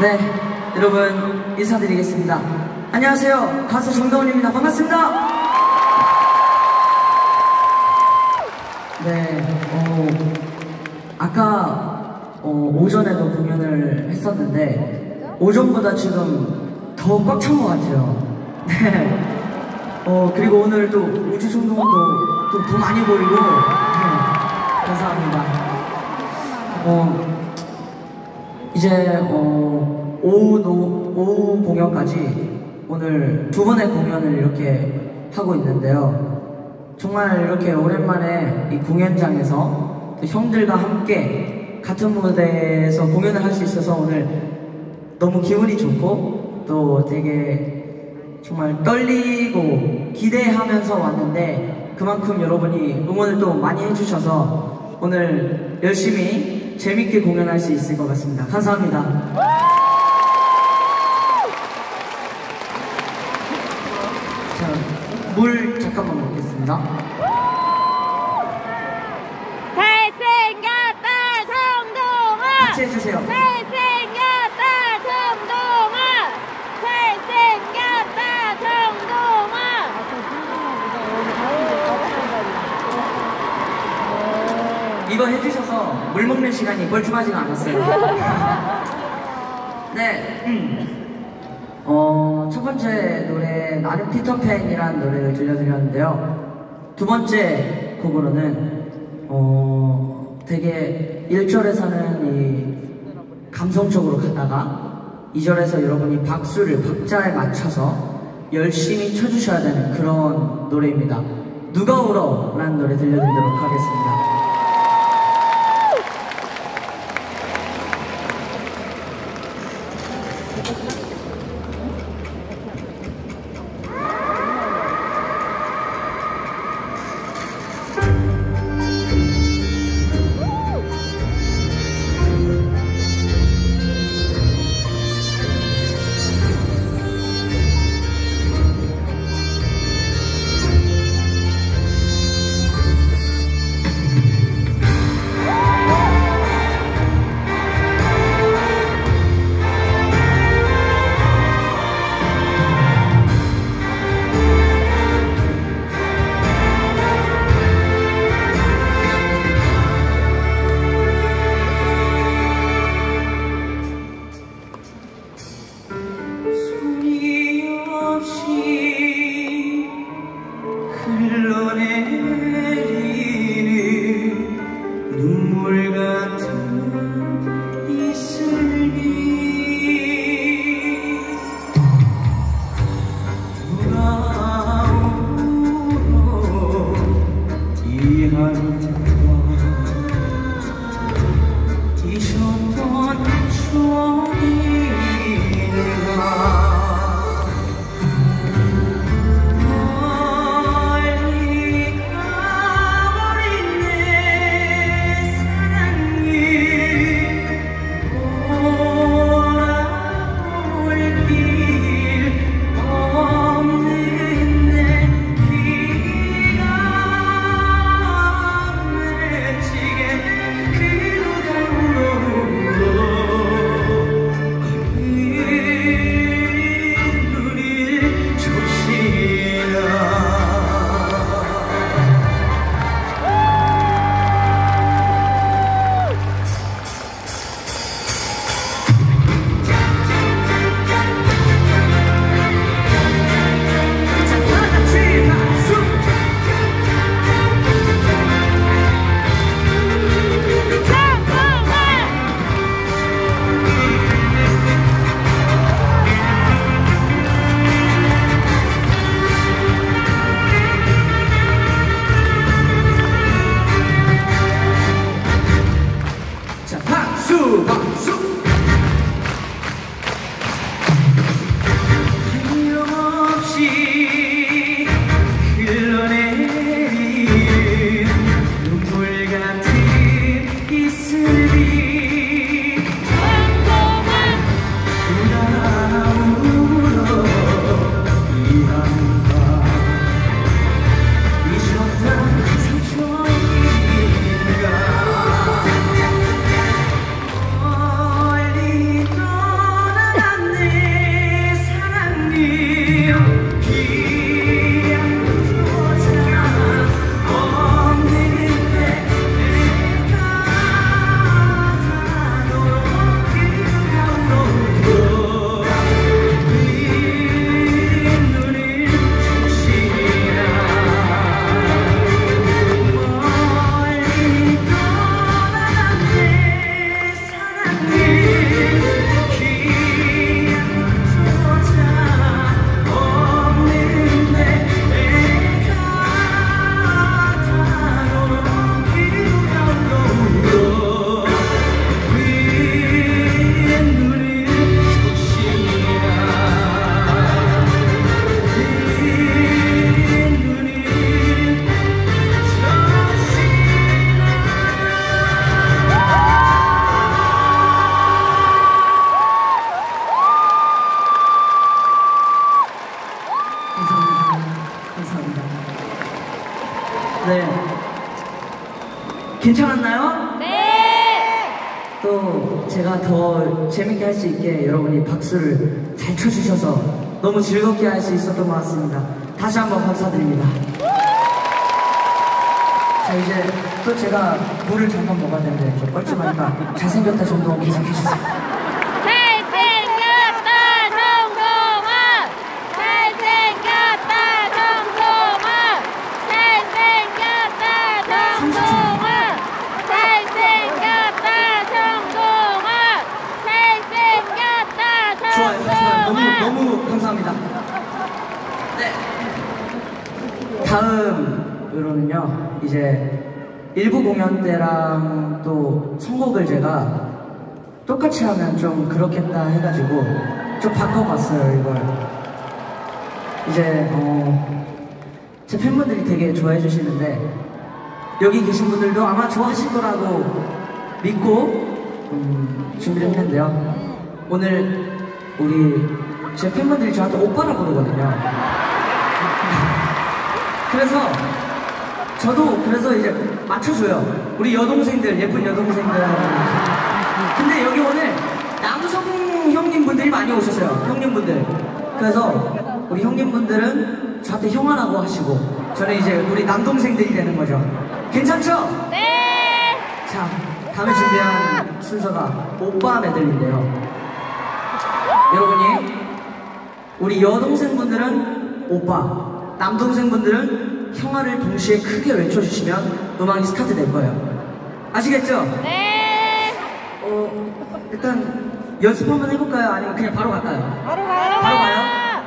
네, 여러분 인사드리겠습니다. 안녕하세요. 가수 정다운입니다. 반갑습니다. 네, 어, 아까 어, 오전에도 공연을 했었는데 오전보다 지금 더 꽉 찬 것 같아요. 네. 어, 그리고 오늘 또 우주송동도 또 더 많이 보이고 네, 감사합니다. 어, 이제 어, 오후 노, 오후 공연까지 오늘 두 번의 공연을 이렇게 하고 있는데요. 정말 이렇게 오랜만에 이 공연장에서 또 형들과 함께 같은 무대에서 공연을 할 수 있어서 오늘 너무 기분이 좋고 또 되게 정말 떨리고 기대하면서 왔는데 그만큼 여러분이 응원을 또 많이 해주셔서 오늘 열심히 재밌게 공연할 수 있을 것 같습니다. 감사합니다. 자, 물 잠깐만 먹겠습니다. 잘생겼다 성동아 같이 해주세요. 잘생겼다 성동아 잘생겼다 성동아 이거 해주셔서 물 먹는 시간이 뻘쭘하지가 않았어요. 네. 음. 어, 첫 번째 노래, 나는 피터팬이라는 노래를 들려드렸는데요. 두 번째 곡으로는, 어, 되게 1절에서는 이 감성적으로 가다가 2절에서 여러분이 박수를 박자에 맞춰서 열심히 쳐주셔야 되는 그런 노래입니다. 누가 울어? 라는 노래 들려드리도록 하겠습니다. 박수를 잘 쳐주셔서 너무 즐겁게 할 수 있었던 것 같습니다. 다시 한번 감사드립니다. 자 이제 또 제가 물을 잠깐 먹어야 되는데 좀 뻘쭘하니까 잘생겼다 정도 계속 해주세요. 잘생겼다 정동아 잘생겼다 정동아 잘생겼다 정동아 잘생겼다 정동아 잘생겼다 좋아요, 좋아요. 너무 정동아 너무 감사합니다. 네. 다음 으로는요, 이제 일부 공연 때랑 또 선곡을 제가 똑같이 하면 좀 그렇겠다 해가지고 좀 바꿔봤어요 이걸. 이제 어, 제 팬분들이 되게 좋아해 주시는데 여기 계신 분들도 아마 좋아하실 거라고 믿고 음, 준비를 했는데요. 오늘 우리 제 팬분들이 저한테 오빠라 부르거든요. 그래서 저도 그래서 이제 맞춰줘요. 우리 여동생들 예쁜 여동생들. 근데 여기 오늘 남성 형님분들이 많이 오셨어요. 형님분들. 그래서 우리 형님분들은 저한테 형아라고 하시고 저는 이제 우리 남동생들이 되는 거죠. 괜찮죠? 네 자, 다음에 준비한 순서가 오빠 메들리인데요. 여러분이 우리 여동생분들은 오빠, 남동생분들은 형아를 동시에 크게 외쳐주시면 음악이 스타트 될 거예요. 아시겠죠? 네. 어, 일단 연습 한번 해볼까요? 아니면 그냥 바로 갈까요? 바로 가요 바로 가요?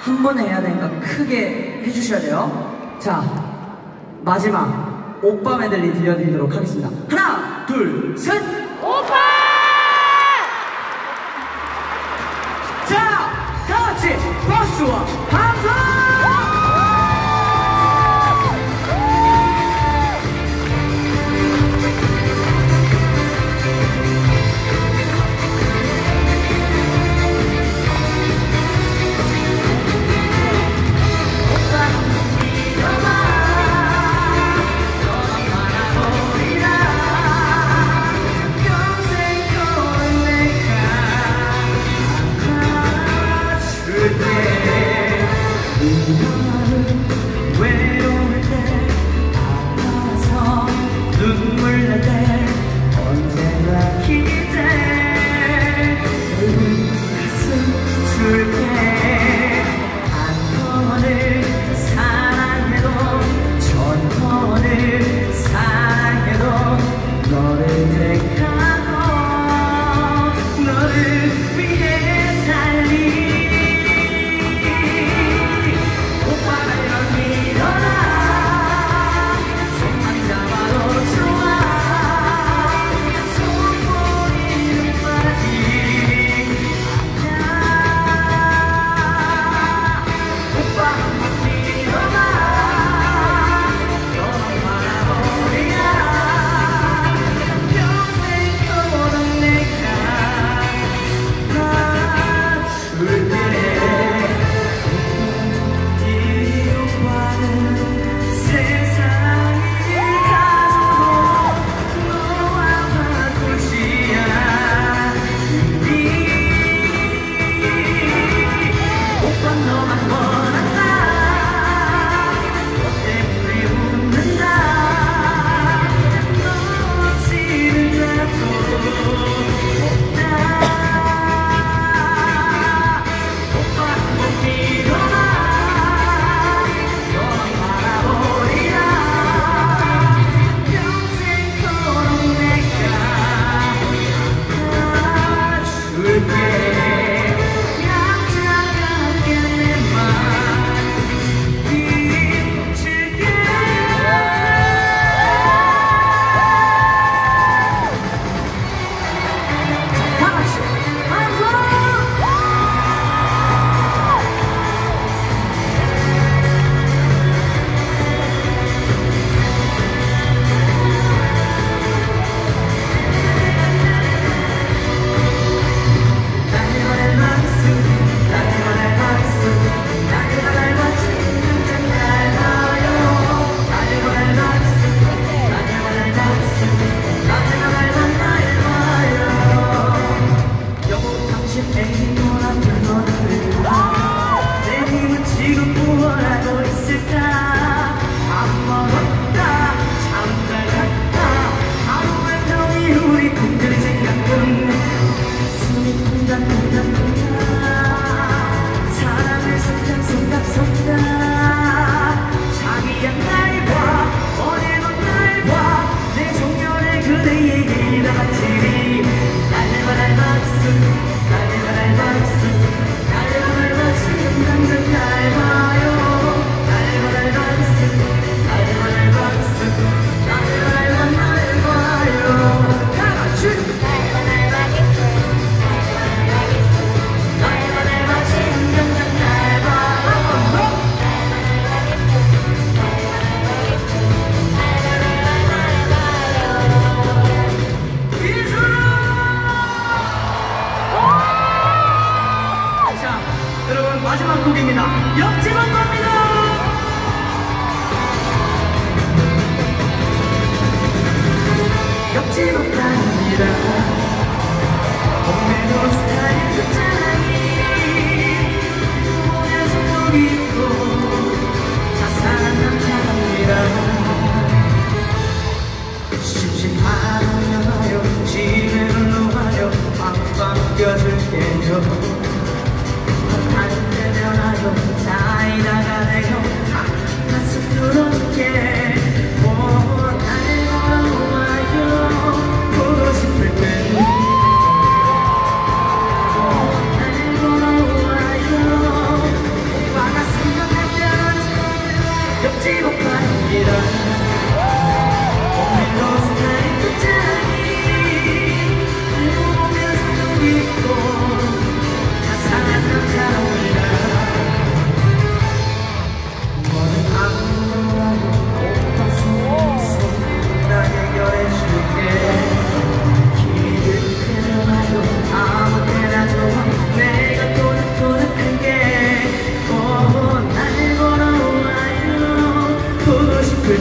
한 번에 해야 되니까 크게 해주셔야 돼요. 자, 마지막 오빠 메들리 들려드리도록 하겠습니다. 하나, 둘, 셋! 오빠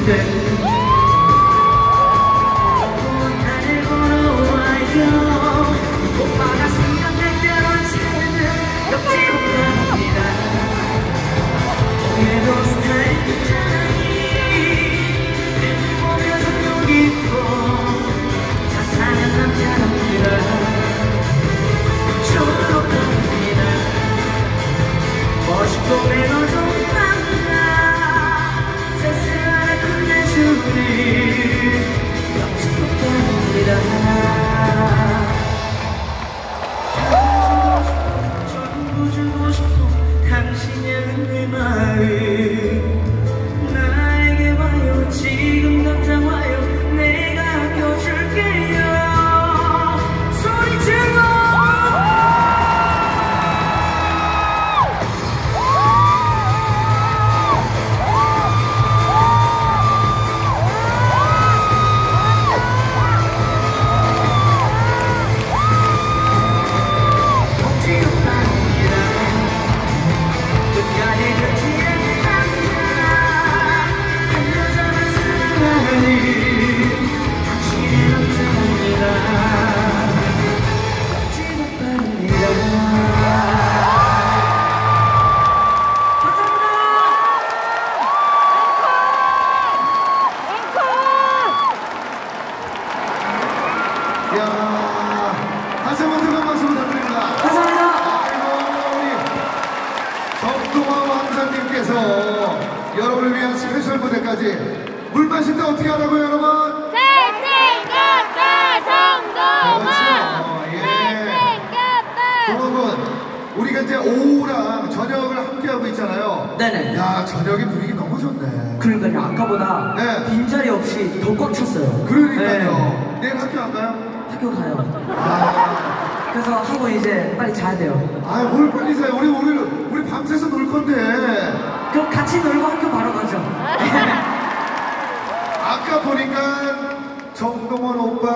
Okay. 뮤지컬 무대까지 물 마실 때 어떻게 하라고요 여러분? 잘생겼다 성동원 그렇죠. 예. 여러분 우리가 이제 오후랑 저녁을 함께하고 있잖아요 네네 야 저녁의 분위기 너무 좋네 그러니까요 아까보다 네. 빈자리 없이 더 꽉 찼어요 그러니까요 네. 내일 학교 안 가요? 학교 가요 아. 그래서 하고 이제 빨리 자야 돼요 아 오늘 빨리 자요 우리 오늘 우리 밤새서 놀 건데 그럼 같이 놀고 학교 가요 아까 보니까 정동원 오빠